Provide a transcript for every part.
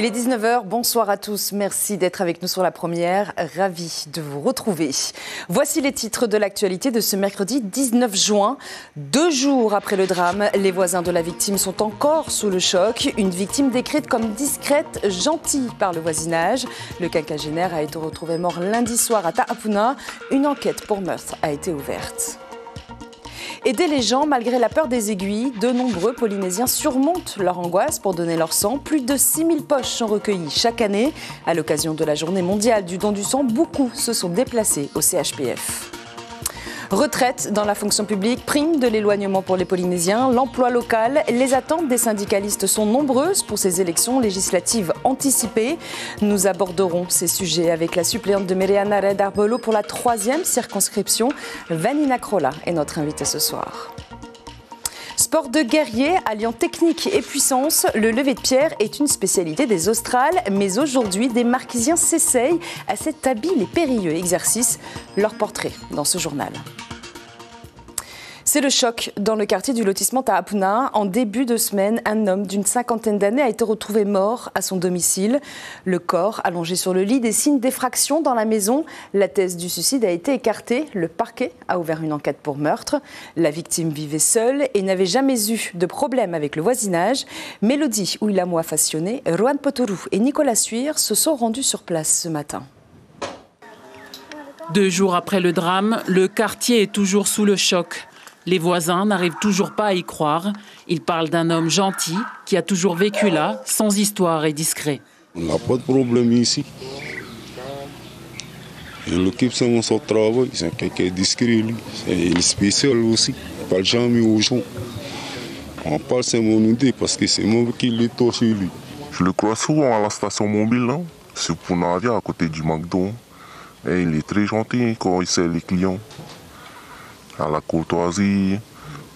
Il est 19h, bonsoir à tous, merci d'être avec nous sur la première, ravi de vous retrouver. Voici les titres de l'actualité de ce mercredi 19 juin. Deux jours après le drame, les voisins de la victime sont encore sous le choc. Une victime décrite comme discrète, gentille par le voisinage. Le quinquagénaire a été retrouvé mort lundi soir à Ta'apuna. Une enquête pour meurtre a été ouverte. Aider les gens malgré la peur des aiguilles, de nombreux Polynésiens surmontent leur angoisse pour donner leur sang. Plus de 6000 poches sont recueillies chaque année. À l'occasion de la journée mondiale du don du sang, beaucoup se sont déplacés au CHPF. Retraite dans la fonction publique, prime de l'éloignement pour les Polynésiens, l'emploi local, les attentes des syndicalistes sont nombreuses pour ces élections législatives anticipées. Nous aborderons ces sujets avec la suppléante de Meriana Red pour la troisième circonscription. Vanina Krola est notre invitée ce soir. Sport de guerrier alliant technique et puissance, le lever de pierre est une spécialité des Australes, mais aujourd'hui, des Marquisiens s'essayent à cet habile et périlleux exercice. Leur portrait dans ce journal. C'est le choc dans le quartier du lotissement Tahapuna. En début de semaine, un homme d'une cinquantaine d'années a été retrouvé mort à son domicile. Le corps allongé sur le lit, des signes d'effraction dans la maison. La thèse du suicide a été écartée. Le parquet a ouvert une enquête pour meurtre. La victime vivait seule et n'avait jamais eu de problème avec le voisinage. Mélodie Ouilamoa Fassionné, Rohan Potorou et Nicolas Suir se sont rendus sur place ce matin. Deux jours après le drame, le quartier est toujours sous le choc. Les voisins n'arrivent toujours pas à y croire. Ils parlent d'un homme gentil qui a toujours vécu là, sans histoire et discret. On n'a pas de problème ici. Il occupe son travail, c'est quelqu'un discret lui. Il est spécial aussi. Il ne parle jamais aux gens. On parle c'est mon idée parce que c'est moi qui l'ai chez lui. Je le crois souvent à la station mobile, hein. c'est pour Nadia à côté du McDo. Et il est très gentil quand il sait les clients à la courtoisie.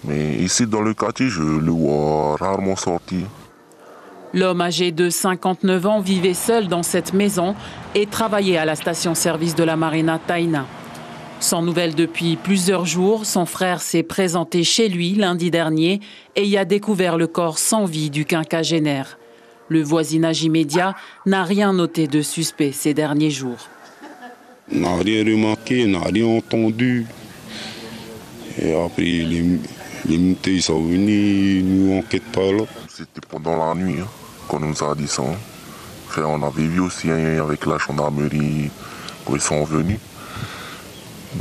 Mais ici, dans le quartier, je le vois rarement sortir. L'homme âgé de 59 ans vivait seul dans cette maison et travaillait à la station-service de la Marina Taina. Sans nouvelles depuis plusieurs jours, son frère s'est présenté chez lui lundi dernier et y a découvert le corps sans vie du quinquagénaire. Le voisinage immédiat n'a rien noté de suspect ces derniers jours. N'a rien remarqué, n'a rien entendu. Et après, les, les sont venus, nous enquêtent pas là. C'était pendant la nuit hein, qu'on nous a dit ça. Hein. on avait vu aussi hein, avec la gendarmerie qu'ils sont venus.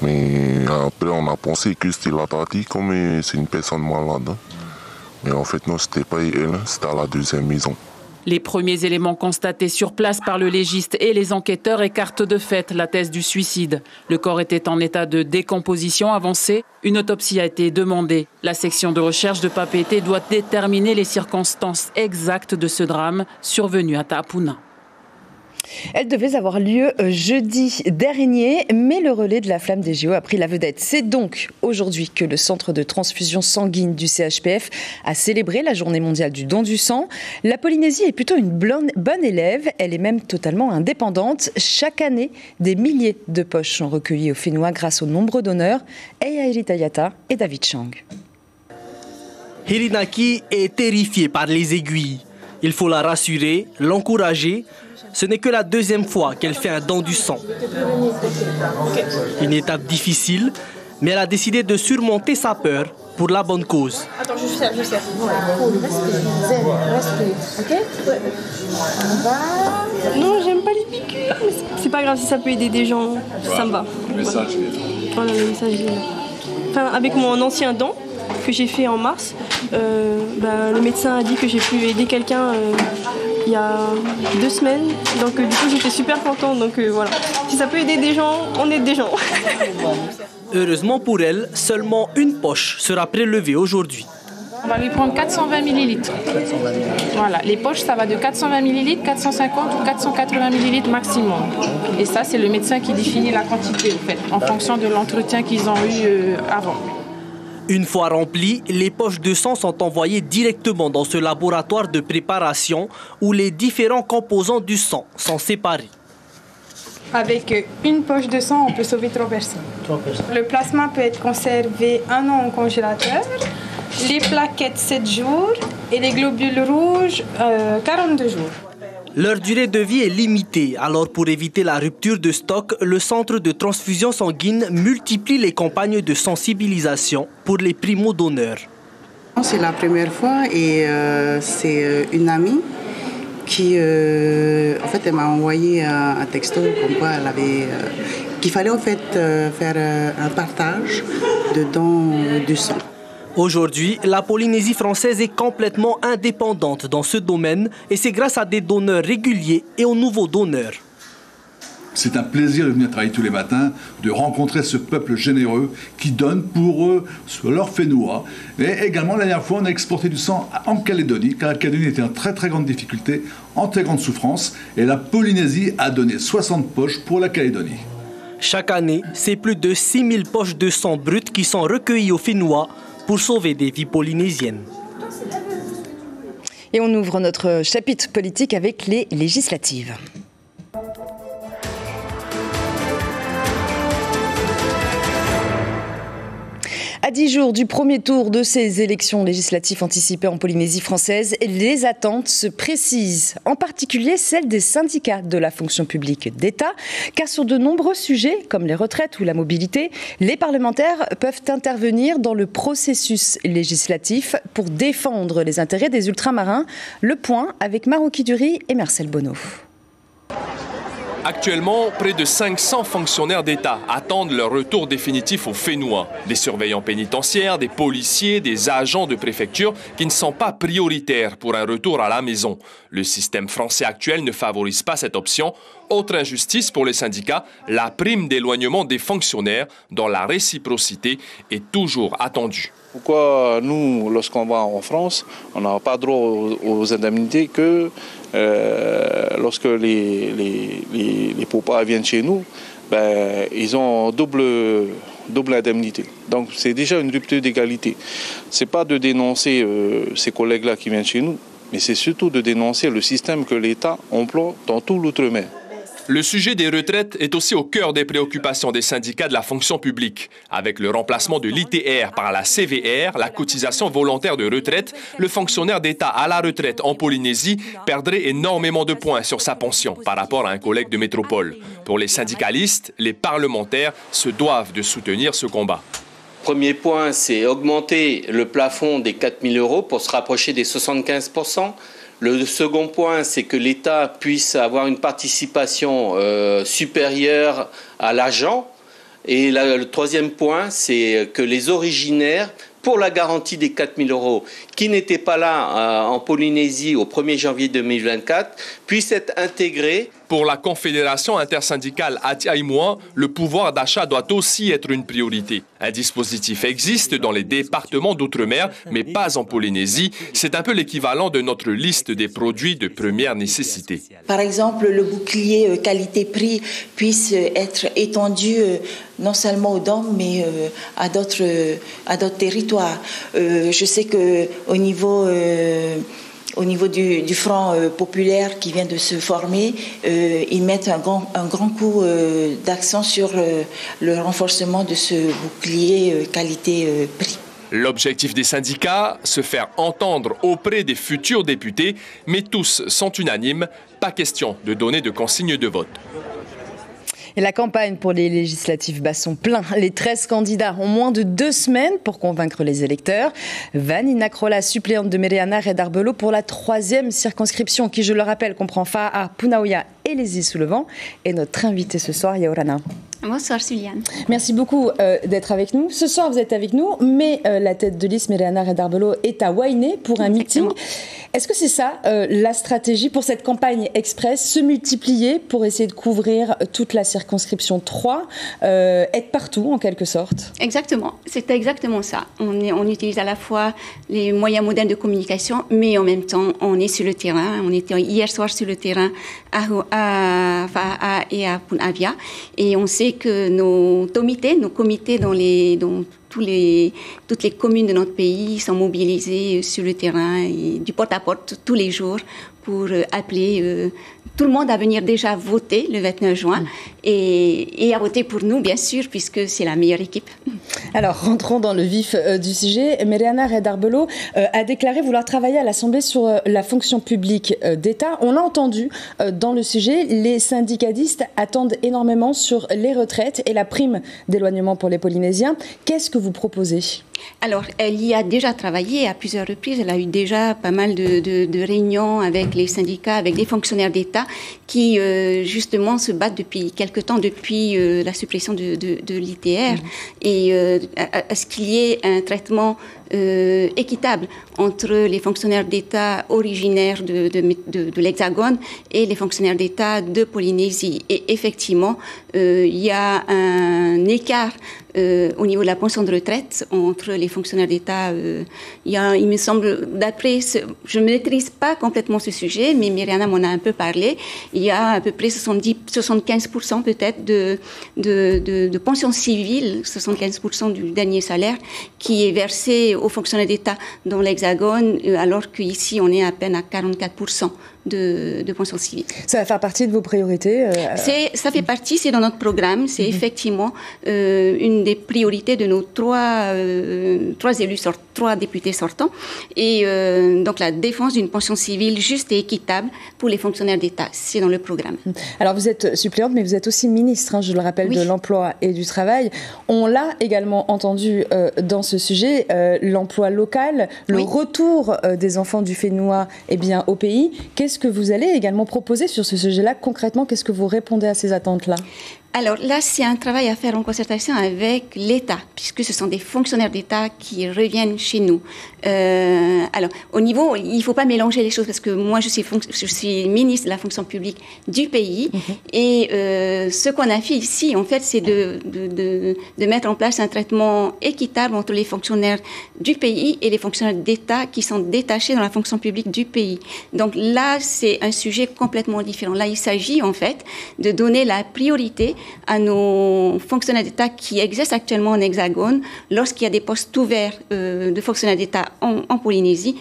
Mais après, on a pensé que c'était la tati, comme c'est une personne malade. Mais en fait, non, c'était pas elle, c'était à la deuxième maison. Les premiers éléments constatés sur place par le légiste et les enquêteurs écartent de fait la thèse du suicide. Le corps était en état de décomposition avancée. Une autopsie a été demandée. La section de recherche de Papété doit déterminer les circonstances exactes de ce drame survenu à Tapuna. Elle devait avoir lieu euh, jeudi dernier, mais le relais de la flamme des JO a pris la vedette. C'est donc aujourd'hui que le centre de transfusion sanguine du CHPF a célébré la journée mondiale du don du sang. La Polynésie est plutôt une bonne élève, elle est même totalement indépendante. Chaque année, des milliers de poches sont recueillies au Fénois grâce aux nombreux donneurs, Eya Eritayata et David Chang. Hirinaki est terrifiée par les aiguilles. Il faut la rassurer, l'encourager, ce n'est que la deuxième fois qu'elle fait un don du sang. Une étape difficile, mais elle a décidé de surmonter sa peur pour la bonne cause. Attends, je sers, je sers. ok Non, j'aime pas les piqûres, mais c'est pas grave si ça peut aider des gens, ça me va. Le message Voilà, le message Enfin, avec mon ancien don que j'ai fait en mars, euh, bah, le médecin a dit que j'ai pu aider quelqu'un euh, il y a deux semaines. Donc euh, du coup j'étais super contente. Donc euh, voilà. Si ça peut aider des gens, on aide des gens. Heureusement pour elle, seulement une poche sera prélevée aujourd'hui. On va lui prendre 420 millilitres. Voilà, les poches, ça va de 420 millilitres, 450 ou 480 millilitres maximum. Et ça, c'est le médecin qui définit la quantité, en fait, en fonction de l'entretien qu'ils ont eu euh, avant. Une fois remplies, les poches de sang sont envoyées directement dans ce laboratoire de préparation où les différents composants du sang sont séparés. Avec une poche de sang, on peut sauver trois personnes. Le plasma peut être conservé un an au congélateur, les plaquettes 7 jours et les globules rouges 42 euh, jours. Leur durée de vie est limitée, alors pour éviter la rupture de stock, le centre de transfusion sanguine multiplie les campagnes de sensibilisation pour les primo-donneurs. C'est la première fois et euh, c'est euh, une amie qui, euh, en fait, m'a envoyé un, texto comme quoi elle avait, qu'il fallait en fait faire un partage de dons du sang. Aujourd'hui, la Polynésie française est complètement indépendante dans ce domaine et c'est grâce à des donneurs réguliers et aux nouveaux donneurs. C'est un plaisir de venir travailler tous les matins, de rencontrer ce peuple généreux qui donne pour eux leur fénois. Et également, la dernière fois, on a exporté du sang en Calédonie, car la Calédonie était en très très grande difficulté, en très grande souffrance, et la Polynésie a donné 60 poches pour la Calédonie. Chaque année, c'est plus de 6000 poches de sang brut qui sont recueillies au Fénois pour sauver des vies polynésiennes. Et on ouvre notre chapitre politique avec les législatives. À dix jours du premier tour de ces élections législatives anticipées en Polynésie française, les attentes se précisent, en particulier celles des syndicats de la fonction publique d'État, car sur de nombreux sujets, comme les retraites ou la mobilité, les parlementaires peuvent intervenir dans le processus législatif pour défendre les intérêts des ultramarins. Le point avec Maroki Dury et Marcel Bonneau. Actuellement, près de 500 fonctionnaires d'État attendent leur retour définitif au Fénois. Des surveillants pénitentiaires, des policiers, des agents de préfecture qui ne sont pas prioritaires pour un retour à la maison. Le système français actuel ne favorise pas cette option. Autre injustice pour les syndicats, la prime d'éloignement des fonctionnaires dont la réciprocité est toujours attendue. Pourquoi nous, lorsqu'on va en France, on n'a pas droit aux indemnités que euh, lorsque les, les, les, viennent chez nous, ben, ils ont double, double indemnité. Donc c'est déjà une rupture d'égalité. Ce n'est pas de dénoncer euh, ces collègues-là qui viennent chez nous, mais c'est surtout de dénoncer le système que l'État emploie dans tout l'outre-mer. Le sujet des retraites est aussi au cœur des préoccupations des syndicats de la fonction publique. Avec le remplacement de l'ITR par la CVR, la cotisation volontaire de retraite, le fonctionnaire d'État à la retraite en Polynésie perdrait énormément de points sur sa pension par rapport à un collègue de métropole. Pour les syndicalistes, les parlementaires se doivent de soutenir ce combat. Premier point, c'est augmenter le plafond des 4 000 euros pour se rapprocher des 75 le second point, c'est que l'État puisse avoir une participation euh, supérieure à l'agent. Et le troisième point, c'est que les originaires, pour la garantie des 4 000 euros, qui n'étaient pas là euh, en Polynésie au 1er janvier 2024, puissent être intégrés pour la Confédération intersyndicale Atiaïmoa, le pouvoir d'achat doit aussi être une priorité. Un dispositif existe dans les départements d'outre-mer, mais pas en Polynésie. C'est un peu l'équivalent de notre liste des produits de première nécessité. Par exemple, le bouclier euh, qualité-prix puisse être étendu euh, non seulement aux dents, mais euh, à d'autres territoires. Je sais que au niveau au niveau du, Front euh, populaire qui vient de se former, euh, ils mettent un grand, un grand coup euh, d'accent sur le renforcement de ce bouclier qualité-prix. L'objectif des syndicats, se faire entendre auprès des futurs députés, mais tous sont unanimes, pas question de donner de consignes de vote. Et la campagne pour les législatives bat son plein. Les 13 candidats ont moins de deux semaines pour convaincre les électeurs. Vanina Krola, suppléante de Meriana Redarbelo pour la troisième circonscription, qui, je le rappelle, comprend Fa'a, Punaoya et les îles sous le vent. Et notre invité ce soir, Yaorana. Bonsoir Suliane. Merci beaucoup euh, d'être avec nous. Ce soir, vous êtes avec nous, mais euh, la tête de liste, Meriana Redarbelo, est à Wainé pour un meeting. Est-ce que c'est ça euh, la stratégie pour cette campagne express, se multiplier pour essayer de couvrir toute la circonscription 3, euh, être partout en quelque sorte? Exactement, c'est exactement ça. On, est, on utilise à la fois les moyens modernes de communication, mais en même temps, on est sur le terrain. On était hier soir sur le terrain à, à, et à Punavia, et on sait que nos comités, nos comités dans les... Dans tous les, toutes les communes de notre pays sont mobilisées sur le terrain, et du porte-à-porte tous les jours pour appeler tout le monde à venir déjà voter le 29 juin mm. et, à voter pour nous, bien sûr, puisque c'est la meilleure équipe. Alors, rentrons dans le vif euh, du sujet. Mariana Redarbelo euh, a déclaré vouloir travailler à l'Assemblée sur euh, la fonction publique d'État. On l'a entendu dans le sujet, les syndicalistes attendent énormément sur les retraites et la prime d'éloignement pour les Polynésiens. Qu'est-ce que vous proposez alors, elle y a déjà travaillé à plusieurs reprises. Elle a eu déjà pas mal de, réunions avec les syndicats, avec des fonctionnaires d'État qui, euh, justement, se battent depuis quelque temps, depuis euh, la suppression de, l'ITR, mmh. et euh, à, ce qu'il y ait un traitement équitable entre les fonctionnaires d'État originaires de, l'Hexagone et les fonctionnaires d'État de Polynésie. Et effectivement, il y a un écart euh, au niveau de la pension de retraite entre les fonctionnaires d'État. Euh, il, me semble, d'après, je ne maîtrise pas complètement ce sujet, mais Myriana m'en a un peu parlé. Il y a à peu près 70, 75% peut-être de, de, pension civile, 75% du dernier salaire qui est versé aux fonctionnaires d'État dans l'Hexagone, euh, alors qu'ici on est à peine à 44% de, de pension civile. Ça va faire partie de vos priorités Ça fait partie, c'est dans notre programme, c'est mhm. effectivement une des priorités de nos trois, euh, trois élus, trois députés sortants. Et euh, donc la défense d'une pension civile juste et équitable pour les fonctionnaires d'État. C'est dans le programme. Alors vous êtes suppléante, mais vous êtes aussi ministre, hein, je le rappelle, de l'Emploi et du Travail. On l'a également entendu euh, dans ce sujet, l'emploi local, le retour des enfants du Fénois eh bien, au pays. Qu'est-ce que vous allez également proposer sur ce sujet-là Concrètement, qu'est-ce que vous répondez à ces attentes-là? Alors là, c'est un travail à faire en concertation avec l'État, puisque ce sont des fonctionnaires d'État qui reviennent chez nous. Euh, alors, au niveau, il ne faut pas mélanger les choses, parce que moi, je suis, je suis ministre de la fonction publique du pays, mhm. et euh, ce qu'on a fait ici, en fait, c'est de, de, de, mettre en place un traitement équitable entre les fonctionnaires du pays et les fonctionnaires d'État qui sont détachés dans la fonction publique du pays. Donc là, c'est un sujet complètement différent. Là, il s'agit, en fait, de donner la priorité à nos fonctionnaires d'État qui exercent actuellement en Hexagone, lorsqu'il y a des postes ouverts euh, de fonctionnaires d'État en, Polynésie,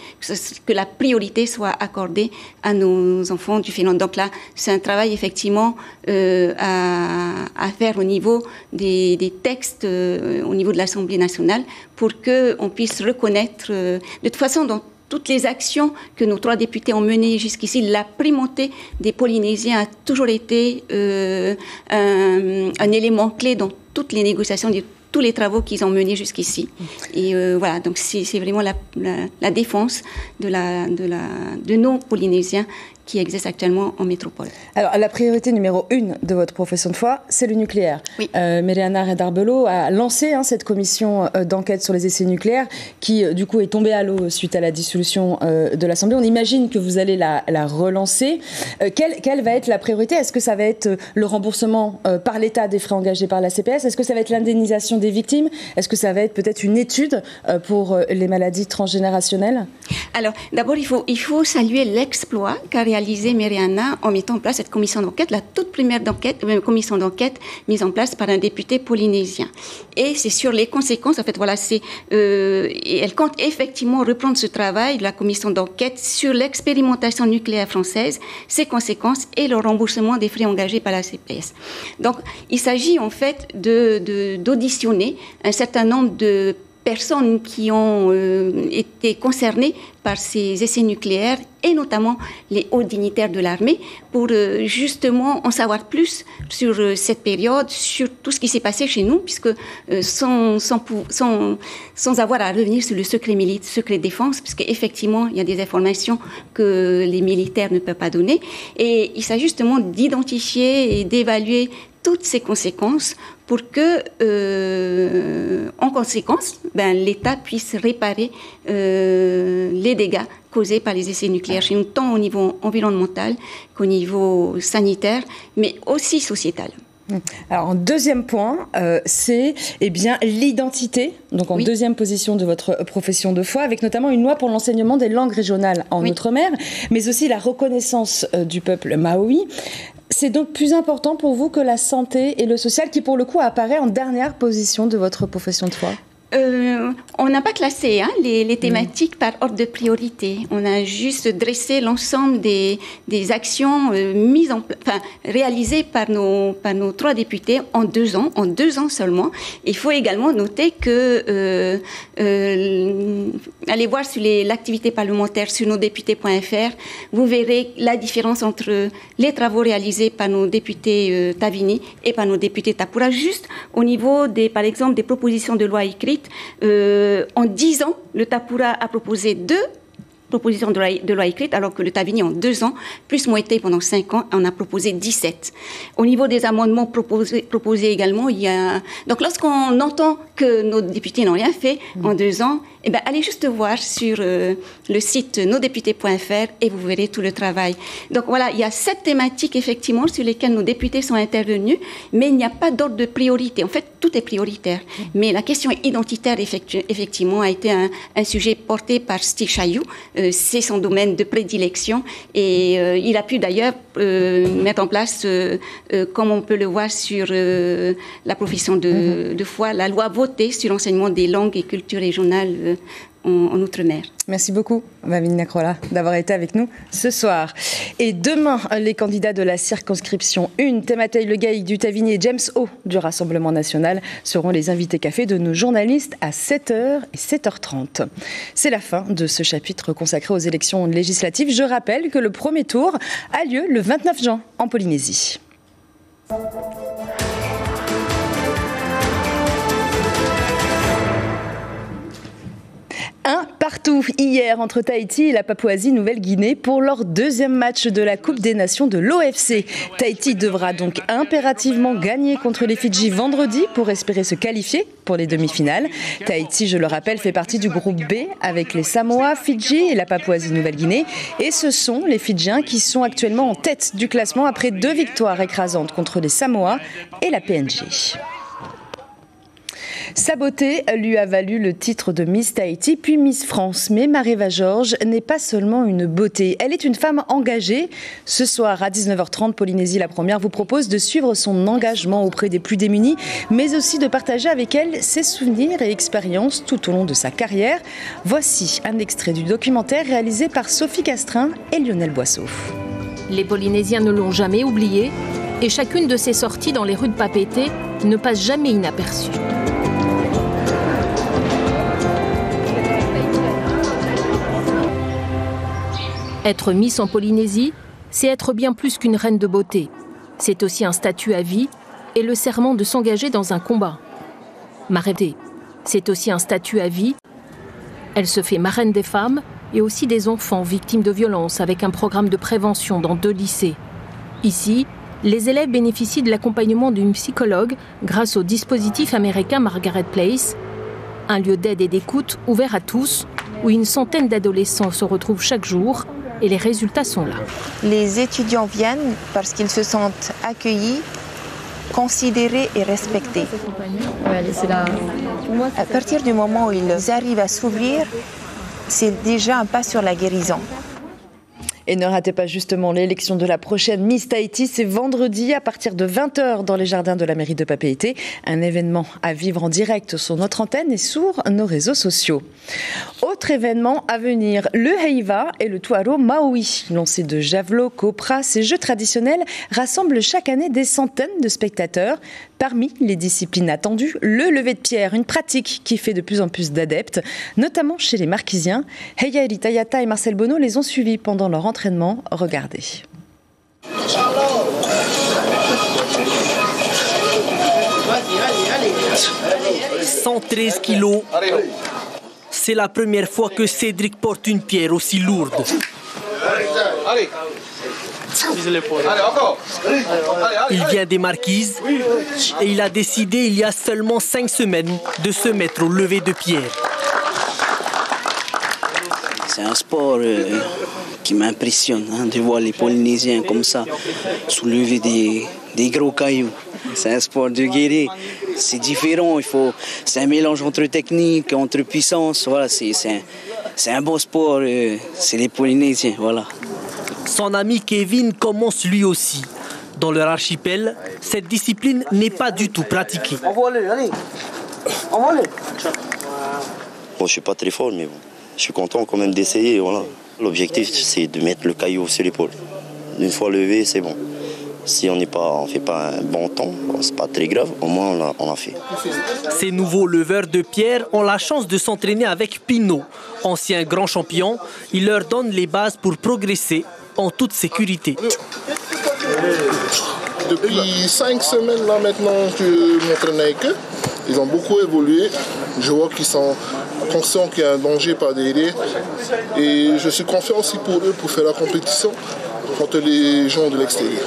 que, la priorité soit accordée à nos enfants du Finlande. Donc là, c'est un travail effectivement euh, à, faire au niveau des, textes, euh, au niveau de l'Assemblée nationale, pour qu'on puisse reconnaître, de toute façon, toutes les actions que nos trois députés ont menées jusqu'ici, la primauté des Polynésiens a toujours été euh, un, élément clé dans toutes les négociations, tous les travaux qu'ils ont menés jusqu'ici. Et euh, voilà, donc c'est vraiment la, défense de, la, de, la, de nos Polynésiens qui existe actuellement en métropole. Alors, la priorité numéro une de votre profession de foi, c'est le nucléaire. Oui. Euh, Méléana Redarbelo a lancé hein, cette commission euh, d'enquête sur les essais nucléaires qui, euh, du coup, est tombée à l'eau suite à la dissolution de l'Assemblée. On imagine que vous allez la, la relancer. Quelle, quelle, va être la priorité? Est-ce que ça va être le remboursement par l'État des frais engagés par la CPS Est-ce que ça va être l'indemnisation des victimes Est-ce que ça va être peut-être une étude pour les maladies transgénérationnelles? Alors, d'abord, il faut, saluer l'exploit qu'a réalisé Myriana en mettant en place cette commission d'enquête, la toute première euh, commission d'enquête mise en place par un député polynésien. Et c'est sur les conséquences, en fait, voilà, c'est, euh, elle compte effectivement reprendre ce travail de la commission d'enquête sur l'expérimentation nucléaire française, ses conséquences et le remboursement des frais engagés par la CPS. Donc, il s'agit en fait de, un certain nombre de personnes qui ont euh, été concernées par ces essais nucléaires et notamment les hauts dignitaires de l'armée pour euh, justement en savoir plus sur euh, cette période, sur tout ce qui s'est passé chez nous, puisque sans, sans, avoir à revenir sur le secret militaire, secret défense, puisque effectivement il y a des informations que les militaires ne peuvent pas donner, et il s'agit justement d'identifier et d'évaluer toutes ces conséquences pour que, euh, en conséquence, ben, l'État puisse réparer euh, les dégâts causés par les essais nucléaires chez tant au niveau environnemental qu'au niveau sanitaire, mais aussi sociétal. Alors, en deuxième point, euh, c'est eh bien l'identité. Donc, en deuxième position de votre profession de foi, avec notamment une loi pour l'enseignement des langues régionales en Outre-mer, mais aussi la reconnaissance du peuple maori. C'est donc plus important pour vous que la santé et le social, qui pour le coup apparaît en dernière position de votre profession de foi? Euh, n'a pas classé hein, les, thématiques par ordre de priorité. On a juste dressé l'ensemble des, actions euh, mises en, enfin, réalisées par nos, par nos trois députés en deux ans, en deux ans seulement. Il faut également noter que, euh, allez voir sur l'activité parlementaire sur nosdéputés.fr, vous verrez la différence entre les travaux réalisés par nos députés Tavini et par nos députés Tapura, juste au niveau des, par exemple, des propositions de loi écrites euh, en 10 ans, le Tapura a proposé deux propositions de loi, écrite, alors que le Tavini, en deux ans, plus Moïté pendant cinq ans, en a proposé 17. Au niveau des amendements proposés, proposés également, il y a... Donc lorsqu'on entend que nos députés n'ont rien fait en deux ans, eh bien, allez juste voir sur euh, le site nosdéputés.fr et vous verrez tout le travail. Donc voilà, il y a sept thématiques effectivement sur lesquelles nos députés sont intervenus, mais il n'y a pas d'ordre de priorité. En fait, tout est prioritaire. Mais la question identitaire, effectivement, a été un, sujet porté par Steve Chailloux. Euh, c'est son domaine de prédilection et euh, il a pu d'ailleurs mettre en place, comme on peut le voir sur la profession de, mm-hmm. de foi, la loi votée sur l'enseignement des langues et cultures régionales Outre-mer. Merci beaucoup, Mavine Nakrola, d'avoir été avec nous ce soir. Et demain, les candidats de la circonscription 1, Thémateuil Le Gaï du Tavini et James O du Rassemblement national seront les invités café de nos journalistes à 7h et 7h30. C'est la fin de ce chapitre consacré aux élections législatives. Je rappelle que le premier tour a lieu le 29 juin en Polynésie. Partout hier entre Tahiti et la Papouasie-Nouvelle-Guinée pour leur deuxième match de la Coupe des Nations de l'OFC. Tahiti devra donc impérativement gagner contre les Fidji vendredi pour espérer se qualifier pour les demi-finales. Tahiti, je le rappelle, fait partie du groupe B avec les Samoa, Fidji et la Papouasie-Nouvelle-Guinée. Et ce sont les Fidjiens qui sont actuellement en tête du classement après deux victoires écrasantes contre les Samoa et la PNG. Sa beauté lui a valu le titre de Miss Tahiti puis Miss France. Mais Mareva Georges n'est pas seulement une beauté, elle est une femme engagée. Ce soir à 19h30, Polynésie la première vous propose de suivre son engagement auprès des plus démunis, mais aussi de partager avec elle ses souvenirs et expériences tout au long de sa carrière. Voici un extrait du documentaire réalisé par Sophie Castrin et Lionel Boisseau. Les Polynésiens ne l'ont jamais oublié et chacune de ses sorties dans les rues de Papété ne passe jamais inaperçue. Être Miss en Polynésie, c'est être bien plus qu'une reine de beauté. C'est aussi un statut à vie et le serment de s'engager dans un combat. Marraine, c'est aussi un statut à vie. Elle se fait marraine des femmes et aussi des enfants victimes de violences avec un programme de prévention dans deux lycées. Ici, les élèves bénéficient de l'accompagnement d'une psychologue grâce au dispositif américain Margaret Place, un lieu d'aide et d'écoute ouvert à tous où une centaine d'adolescents se retrouvent chaque jour et les résultats sont là. Les étudiants viennent parce qu'ils se sentent accueillis, considérés et respectés. À partir du moment où ils arrivent à s'ouvrir, c'est déjà un pas sur la guérison. Et ne ratez pas justement l'élection de la prochaine Miss Tahiti, c'est vendredi à partir de 20h dans les jardins de la mairie de Papeete. Un événement à vivre en direct sur notre antenne et sur nos réseaux sociaux. Autre événement à venir, le Heiva et le Tuaro Maui. Lancé de javelot, copra, ces jeux traditionnels rassemblent chaque année des centaines de spectateurs. Parmi les disciplines attendues, le lever de pierre, une pratique qui fait de plus en plus d'adeptes, notamment chez les Marquisiens. Heya Tayata et Marcel Bonneau les ont suivis pendant leur Regardez. 113 kilos. C'est la première fois que Cédric porte une pierre aussi lourde. Il vient des Marquises et il a décidé il y a seulement cinq semaines de se mettre au lever de pierre. C'est un sport euh, qui m'impressionne hein, de voir les Polynésiens comme ça soulever des, des gros cailloux. C'est un sport de guerrier. C'est différent. Il faut. C'est un mélange entre technique, entre puissance. Voilà, c'est un, un beau sport. Euh, c'est les Polynésiens. Voilà. Son ami Kevin commence lui aussi. Dans leur archipel, cette discipline n'est pas du tout pratiquée. Bon, je suis pas très fort, mais bon, je suis content quand même d'essayer. Voilà. L'objectif, c'est de mettre le caillou sur l'épaule. Une fois levé, c'est bon. Si on ne fait pas un bon temps, c'est pas très grave, au moins on l'a on a fait. Ces nouveaux leveurs de pierre ont la chance de s'entraîner avec Pinot, ancien grand champion. Il leur donne les bases pour progresser en toute sécurité. Depuis cinq semaines là maintenant, je m'entraîne avec eux. Ils ont beaucoup évolué. Je vois qu'ils sont conscients qu'il y a un danger par derrière. Et je suis confiant aussi pour eux pour faire la compétition contre les gens de l'extérieur.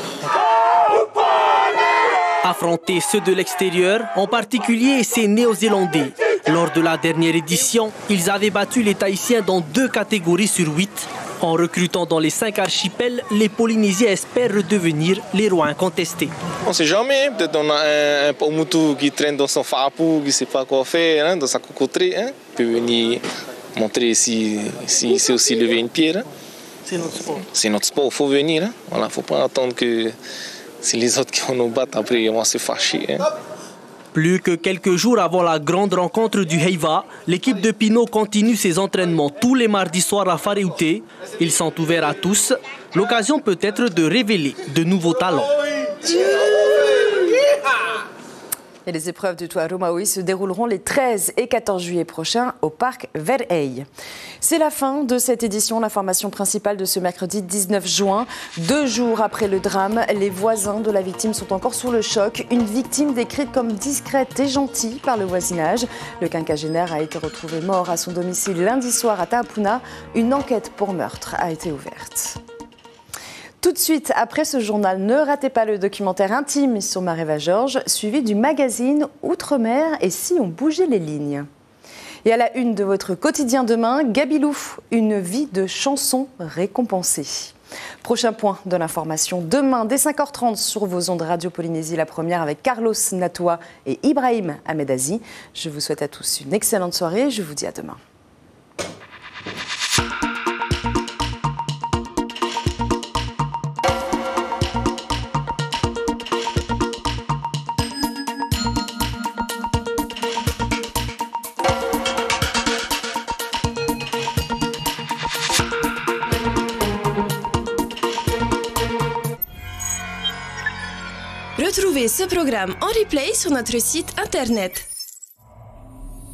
Affronter ceux de l'extérieur, en particulier ces Néo-Zélandais. Lors de la dernière édition, ils avaient battu les Tahitiens dans deux catégories sur huit. En recrutant dans les cinq archipels, les Polynésiens espèrent redevenir les rois incontestés. On ne sait jamais, peut-être on a un, Pomotu qui traîne dans son farapou, qui ne sait pas quoi faire, hein, dans sa cocoterie. Hein. Il peut venir montrer si, si c'est aussi lever une pierre. Hein. C'est notre sport. C'est notre sport, il faut venir. Il hein. ne faut pas attendre que c'est les autres qui vont nous battre, après on va se fâcher. Plus que quelques jours avant la grande rencontre du Heiva, l'équipe de Pinot continue ses entraînements tous les mardis soirs à Faréouté. Ils sont ouverts à tous. L'occasion peut être de révéler de nouveaux talents. Et les épreuves du Toit Romaoui se dérouleront les 13 et 14 juillet prochains au parc Verheil. C'est la fin de cette édition, l'information principale de ce mercredi 19 juin. Deux jours après le drame, les voisins de la victime sont encore sous le choc. Une victime décrite comme discrète et gentille par le voisinage. Le quinquagénaire a été retrouvé mort à son domicile lundi soir à Tapuna. Une enquête pour meurtre a été ouverte. Tout de suite, après ce journal, ne ratez pas le documentaire intime sur Maréva Georges, suivi du magazine Outre-mer et si on bougeait les lignes. Et à la une de votre quotidien demain, Gabilou, une vie de chanson récompensée. Prochain point de l'information demain dès 5h30 sur vos ondes Radio Polynésie, la première avec Carlos Natoa et Ibrahim Ahmedazi. Je vous souhaite à tous une excellente soirée. Je vous dis à demain. Ce programme en replay sur notre site internet